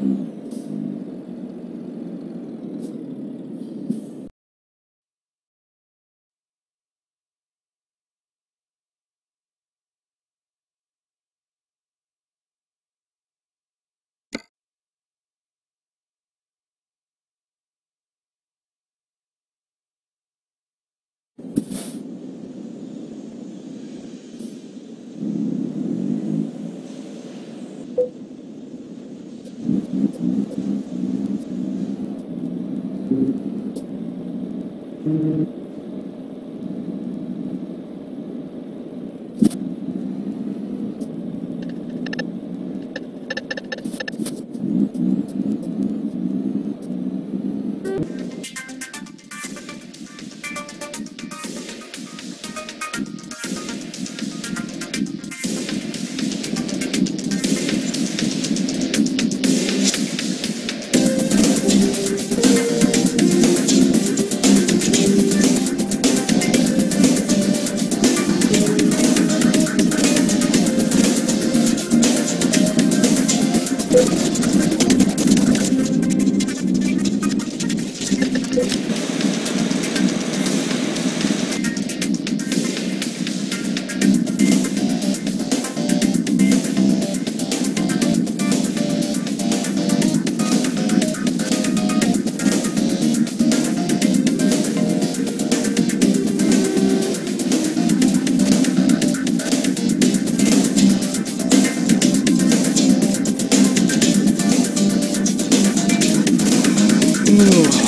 うん。Mm-hmm. Ooh.